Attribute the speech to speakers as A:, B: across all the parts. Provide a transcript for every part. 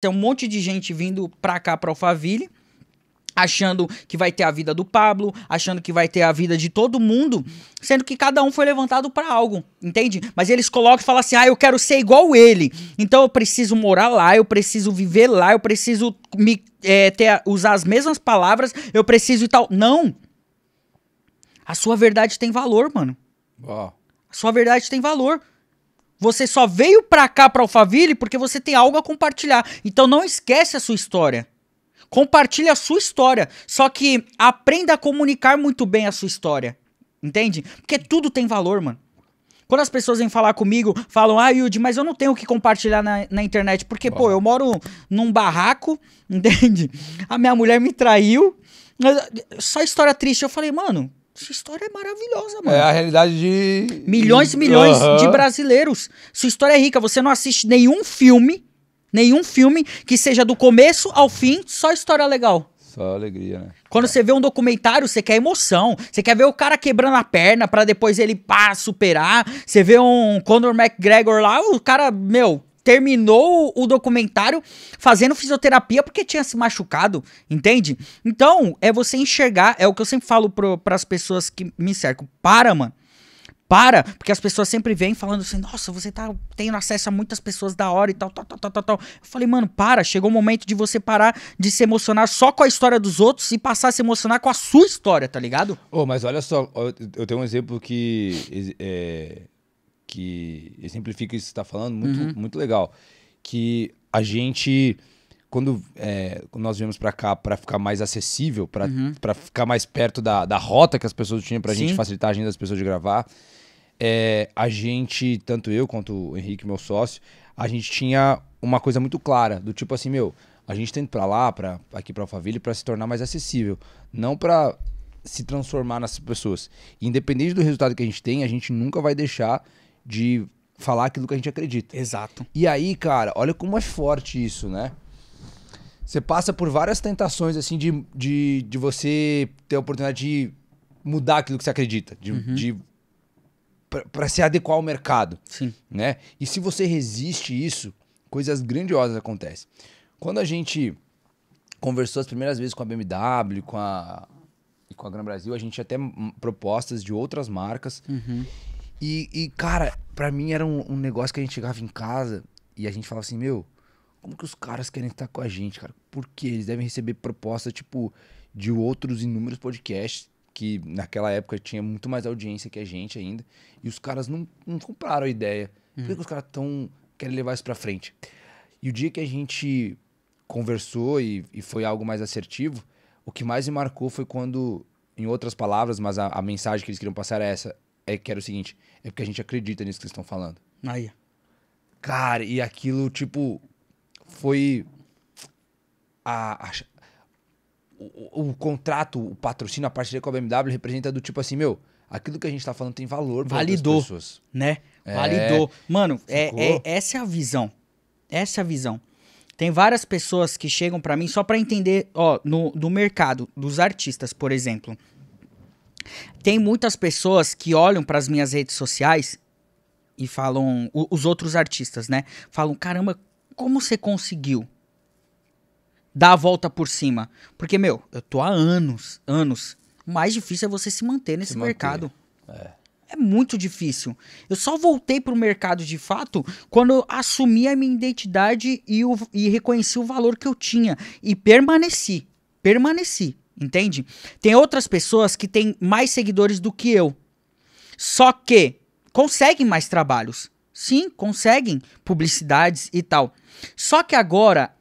A: Tem um monte de gente vindo pra cá, pra Alphaville, achando que vai ter a vida do Pablo, achando que vai ter a vida de todo mundo, sendo que cada um foi levantado pra algo, entende? Mas eles colocam e falam assim: ah, eu quero ser igual ele, então eu preciso morar lá, eu preciso viver lá, eu preciso me, é, ter, usar as mesmas palavras, eu preciso e tal. Não! A sua verdade tem valor, mano.
B: Ó,
A: A sua verdade tem valor. Você só veio pra cá, pra Alphaville, porque você tem algo a compartilhar. Então não esquece a sua história. Compartilhe a sua história. Só que aprenda a comunicar muito bem a sua história. Entende? Porque tudo tem valor, mano. Quando as pessoas vêm falar comigo, falam, ah, Yudi, mas eu não tenho o que compartilhar na, na internet. Porque, pô, eu moro num barraco, entende? A minha mulher me traiu. Só história triste. Eu falei, mano, essa história é maravilhosa, mano.
B: é a realidade de.
A: Milhões e milhões
B: Aham.
A: de brasileiros. Sua história é rica. Você não assiste nenhum filme, nenhum filme que seja do começo ao fim, só história legal.
B: Só alegria, né?
A: Quando você vê um documentário, você quer emoção. Você quer ver o cara quebrando a perna pra depois ele pá, superar. Você vê um Conor McGregor lá, o cara, meu, terminou o documentário fazendo fisioterapia porque tinha se machucado, entende? Então, é você enxergar, é o que eu sempre falo pro, pras pessoas que me cercam. Para, mano. Para, porque as pessoas sempre vêm falando assim, nossa, você tá tendo acesso a muitas pessoas da hora e tal, tal, tal, tal, tal. Eu falei, mano, para, chegou o momento de você parar de se emocionar só com a história dos outros e passar a se emocionar com a sua história, tá ligado?
B: Ô, mas olha só, eu tenho um exemplo que, é, que exemplifica isso que você tá falando, muito,
A: Uhum.
B: muito legal. Que a gente, quando, é, quando nós viemos pra cá pra ficar mais acessível, pra pra ficar mais perto da, da rota que as pessoas tinham pra gente
A: Uhum. Sim.
B: facilitar a agenda das pessoas de gravar, é, a gente, tanto eu quanto o Henrique, meu sócio, a gente tinha uma coisa muito clara, do tipo assim, meu, a gente tem ir pra lá, pra, aqui pra Alphaville, pra se tornar mais acessível. Não pra se transformar nessas pessoas. Independente do resultado que a gente tem, a gente nunca vai deixar de falar aquilo que a gente acredita.
A: Exato.
B: E aí, cara, olha como é forte isso, né? Você passa por várias tentações, assim, de, de, de você ter a oportunidade de mudar aquilo que você acredita. De, de, pra, pra se adequar ao mercado,
A: Sim.
B: né? E se você resiste isso, coisas grandiosas acontecem. Quando a gente conversou as primeiras vezes com a BMW, com a, e com a Gran Brasil, a gente tinha até propostas de outras marcas. E, e, cara, pra mim era um, um negócio que a gente chegava em casa e a gente falava assim, meu, como que os caras querem estar com a gente, cara? Por quê? Eles devem receber proposta, tipo, de outros inúmeros podcasts, que naquela época tinha muito mais audiência que a gente ainda, e os caras não, não compraram a ideia. Por que, que os caras tão querem levar isso pra frente? E o dia que a gente conversou e, e foi algo mais assertivo, o que mais me marcou foi quando, em outras palavras, mas a, a mensagem que eles queriam passar era essa, é que era o seguinte, é porque a gente acredita nisso que eles estão falando.
A: Aí.
B: Cara, e aquilo, tipo, foi a, a- o, o- o contrato, o patrocínio, a parceria com a BMW representa do tipo assim, meu, aquilo que a gente tá falando tem valor pra
A: Validou.
B: pessoas.
A: né?
B: É.
A: Validou. Mano, é, é- essa é a visão. Essa é a visão. Tem várias pessoas que chegam pra mim só pra entender, ó, no, no mercado dos artistas, por exemplo. Tem muitas pessoas que olham pras minhas redes sociais e falam, o- os outros artistas, né? Falam, caramba, como você conseguiu dar a volta por cima? Porque, meu, eu tô há anos, anos. O mais difícil é você se manter nesse
B: manter.
A: mercado. É muito difícil. Eu só voltei pro mercado de fato quando eu assumi a minha identidade e, o- e reconheci o valor que eu tinha. E permaneci. Permaneci. Entende? Tem outras pessoas que têm mais seguidores do que eu. Só que conseguem mais trabalhos. Sim, conseguem publicidades e tal. Só que agora,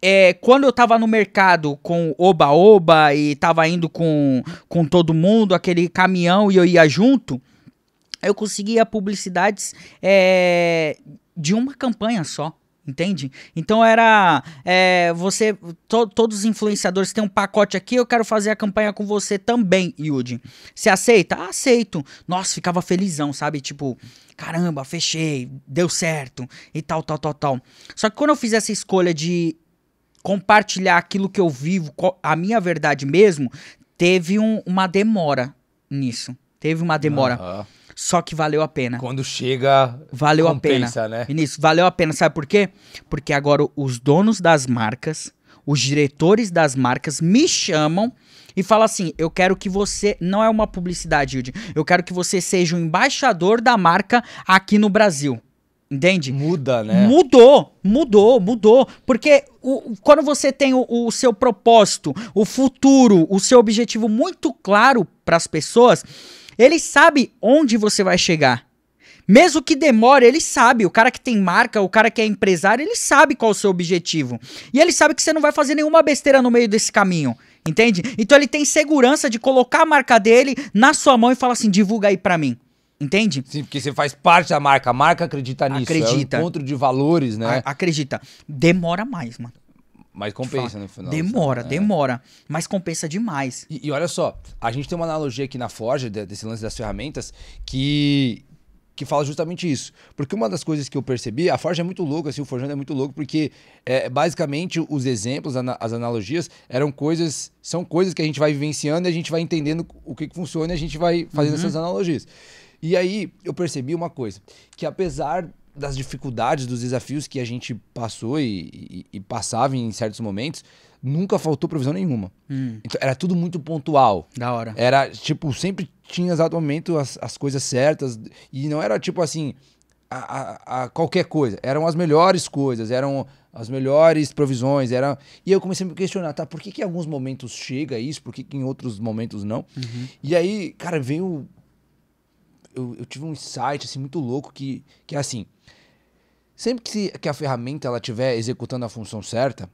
A: é, quando eu tava no mercado com oba-oba e tava indo com, com todo mundo, aquele caminhão e eu ia junto, eu conseguia publicidades é, de uma campanha só. Entende? Então era. é, você. to- todos os influenciadores têm um pacote aqui, eu quero fazer a campanha com você também, Yudi. Você aceita? Ah, aceito. Nossa, ficava felizão, sabe? Tipo, caramba, fechei, deu certo e tal, tal, tal, tal. Só que quando eu fiz essa escolha de compartilhar aquilo que eu vivo, a minha verdade mesmo, teve um- uma demora nisso. Teve uma demora.
B: Aham.
A: Só que valeu a pena.
B: Quando chega,
A: Valeu
B: compensa,
A: a pena.
B: né?
A: Vinícius, valeu a pena. Sabe por quê? Porque agora os donos das marcas, os diretores das marcas me chamam e falam assim: eu quero que você. Não é uma publicidade, Hilde. Eu quero que você seja o embaixador da marca aqui no Brasil. Entende?
B: Muda, né?
A: Mudou, mudou, mudou. Porque o- quando você tem o, o seu propósito, o futuro, o seu objetivo muito claro para as pessoas, ele sabe onde você vai chegar. Mesmo que demore, ele sabe. O cara que tem marca, o cara que é empresário, ele sabe qual é o seu objetivo. E ele sabe que você não vai fazer nenhuma besteira no meio desse caminho. Entende? Então ele tem segurança de colocar a marca dele na sua mão e falar assim: divulga aí pra mim. Entende?
B: Sim, porque você faz parte da marca, a marca acredita nisso.
A: Acredita.
B: É um encontro de valores, né?
A: A- acredita. Demora mais, mano.
B: Mas compensa no final.
A: Demora,
B: né?
A: demora. Mas compensa demais.
B: E, e olha só, a gente tem uma analogia aqui na Forge, de- desse lance das ferramentas, que, que fala justamente isso. Porque uma das coisas que eu percebi, a Forge é muito louca, assim, o Forjando é muito louco, porque é, basicamente os exemplos, as analogias, eram coisas, são coisas que a gente vai vivenciando e a gente vai entendendo o que, que funciona e a gente vai fazendo essas analogias. E aí eu percebi uma coisa, que apesar das dificuldades, dos desafios que a gente passou e, e- e passava em certos momentos, nunca faltou provisão nenhuma. Então, era tudo muito pontual.
A: Da hora.
B: Era, tipo, sempre tinha exato momento as, as coisas certas. E não era, tipo assim, a, a- a qualquer coisa. Eram as melhores coisas, eram as melhores provisões. Era... E eu comecei a me questionar, tá? Por que, que em alguns momentos chega isso? Por que, que em outros momentos não? E aí, cara, veio. Eu, eu tive um insight, assim, muito louco que, que é assim. Sempre que, se- que a ferramenta ela estiver executando a função certa,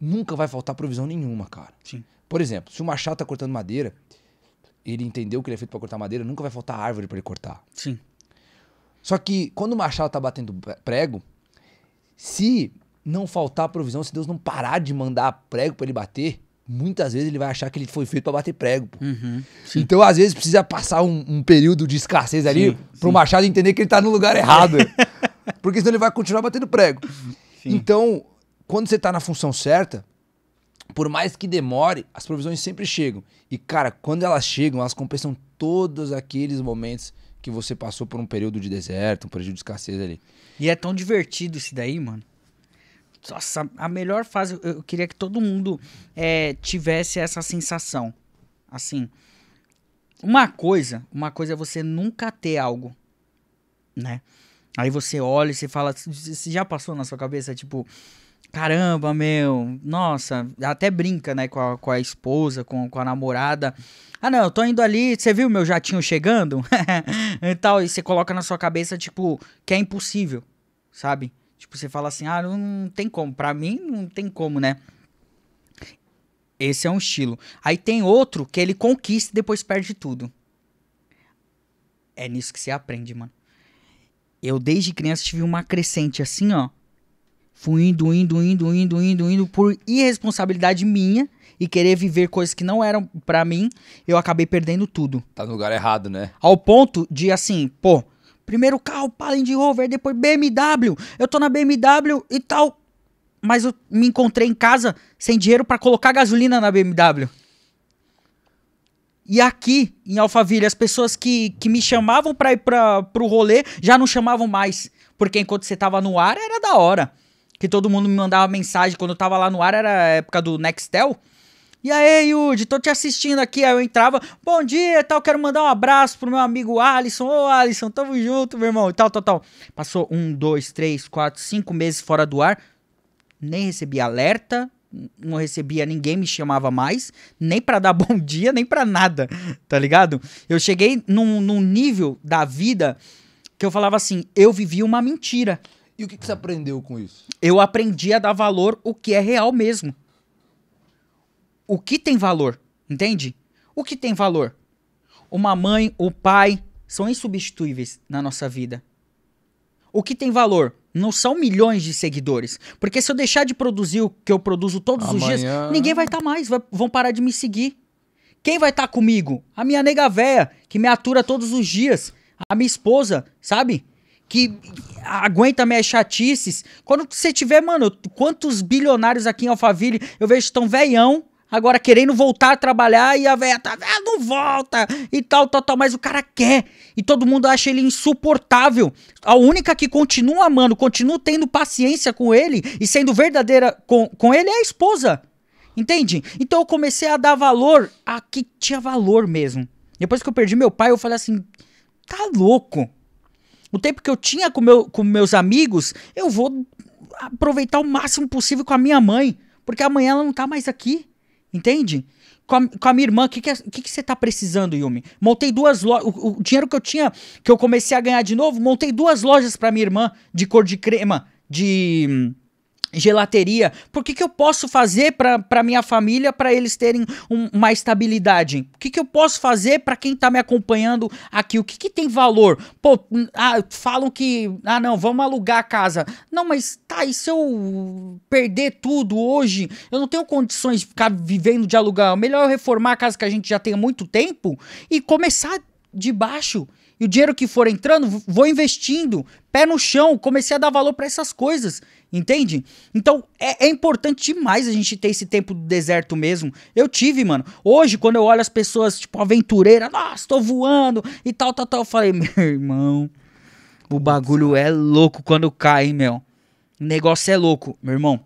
B: nunca vai faltar provisão nenhuma, cara.
A: Sim.
B: Por exemplo, se o machado tá cortando madeira, ele entendeu que ele é feito pra cortar madeira, nunca vai faltar árvore pra ele cortar.
A: Sim.
B: Só que quando o machado tá batendo pre- prego, se não faltar provisão, se Deus não parar de mandar prego pra ele bater, muitas vezes ele vai achar que ele foi feito pra bater prego.
A: Uhum.
B: Então, às vezes, precisa passar um, um período de escassez ali
A: Sim,
B: pro machado entender que ele tá no lugar errado. Porque senão ele vai continuar batendo prego. Então, quando você tá na função certa, por mais que demore, as provisões sempre chegam. E, cara, quando elas chegam, elas compensam todos aqueles momentos que você passou por um período de deserto, um período de escassez ali.
A: E é tão divertido isso daí, mano. Nossa, a melhor fase, eu- queria que todo mundo é, tivesse essa sensação. Assim, uma coisa, uma coisa é você nunca ter algo, né? Aí você olha e você fala, você já passou na sua cabeça, tipo, caramba, meu, nossa, até brinca, né, com a, com a esposa, com, com a namorada. Ah, não, eu tô indo ali, você viu meu jatinho chegando? e tal, e você coloca na sua cabeça, tipo, que é impossível, sabe? Tipo, você fala assim, ah, não, tem como, pra mim não tem como, né? Esse é um estilo. Aí tem outro que ele conquista e depois perde tudo. É nisso que você aprende, mano. Eu, desde criança, tive uma crescente assim, ó. Fui indo, indo, indo, indo, indo, indo, por irresponsabilidade minha e querer viver coisas que não eram pra mim, eu acabei perdendo tudo.
B: Tá no lugar errado, né?
A: Ao ponto de, assim, pô, primeiro carro, Land Rover, depois BMW, eu tô na BMW e tal. Mas eu me encontrei em casa sem dinheiro pra colocar gasolina na BMW. E aqui, em Alphaville, as pessoas que, que me chamavam pra ir pra, pro rolê já não chamavam mais. Porque enquanto você tava no ar, era da hora. Que todo mundo me mandava mensagem. Quando eu tava lá no ar, era a época do Nextel. E aí, Yudi, tô te assistindo aqui. Aí eu entrava, bom dia e tal, quero mandar um abraço pro meu amigo Alisson. Ô, Alisson, tamo junto, meu irmão. E tal, tal, tal. Passou um, dois, três, quatro, cinco meses fora do ar. Nem recebi alerta, não recebia, ninguém me chamava mais, nem pra dar bom dia, nem pra nada, tá ligado? Eu cheguei num, num nível da vida que eu falava assim, eu vivi uma mentira.
B: E o que, que você aprendeu com isso?
A: Eu aprendi a dar valor o que é real mesmo. O que tem valor, entende? O que tem valor? Uma mãe, o pai são insubstituíveis na nossa vida. O que tem valor? Não são milhões de seguidores. Porque se eu deixar de produzir o que eu produzo todos os dias,
B: Amanhã-
A: ninguém vai estar mais, vai- vão parar de me seguir. Quem vai estar comigo? A minha nega véia, que me atura todos os dias. A minha esposa, sabe? Que aguenta minhas chatices. Quando você tiver, mano, quantos bilionários aqui em Alphaville eu vejo estão veião, Agora querendo voltar a trabalhar e a velha tá, ah, não volta e tal, tal, tal, mas o cara quer. E todo mundo acha ele insuportável. A única que continua amando, continua tendo paciência com ele e sendo verdadeira com, com ele é a esposa. Entende? Então eu comecei a dar valor a que tinha valor mesmo. Depois que eu perdi meu pai, eu falei assim: tá louco. O tempo que eu tinha com, meu, com meus amigos, eu vou aproveitar o máximo possível com a minha mãe. Porque amanhã ela não tá mais aqui. Entende? Com a, com a minha irmã, o que, que, é, que, que você tá precisando, Yumi? Montei duas lojas. O, o, dinheiro que eu tinha, que eu comecei a ganhar de novo, montei duas lojas pra minha irmã de cor de crema, de gelateria. Por que, que eu posso fazer para minha família para eles terem um, uma estabilidade? O que, que eu posso fazer para quem tá me acompanhando aqui? O que, que tem valor? Pô, ah, falam que, ah, não, vamos alugar a casa. Não, mas tá, e se eu perder tudo hoje? Eu não tenho condições de ficar vivendo de alugar. É melhor eu reformar a casa que a gente já tem há muito tempo e começar de baixo. E o dinheiro que for entrando, vou investindo, pé no chão, comecei a dar valor para essas coisas. Entende? Então é, é, importante demais a gente ter esse tempo do deserto mesmo. Eu tive, mano. Hoje, quando eu olho as pessoas, tipo, aventureira, nossa, tô voando e tal, tal, tal, eu falei, meu irmão, o bagulho é louco quando cai, meu. O negócio é louco, meu irmão.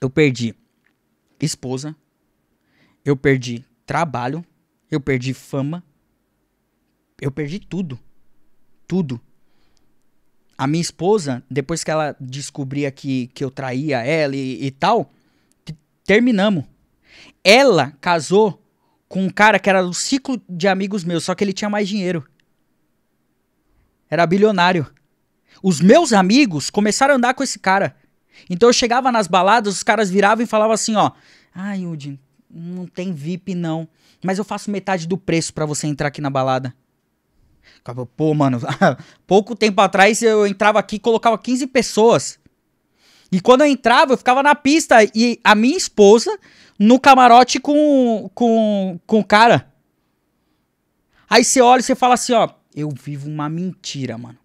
A: Eu perdi esposa, eu perdi trabalho, eu perdi fama, eu perdi tudo. Tudo. A minha esposa, depois que ela descobria que, que eu traía ela e, e tal, terminamos. Ela casou com um cara que era do ciclo de amigos meus, só que ele tinha mais dinheiro. Era bilionário. Os meus amigos começaram a andar com esse cara. Então eu chegava nas baladas, os caras viravam e falavam assim, ó. Ai, Udin, não tem VIP não. Mas eu faço metade do preço para você entrar aqui na balada. Pô, mano, pouco tempo atrás eu entrava aqui e colocava 15 pessoas. E quando eu entrava, eu ficava na pista e a minha esposa no camarote com, com, com o cara. Aí você olha e você fala assim, ó, eu vivo uma mentira, mano.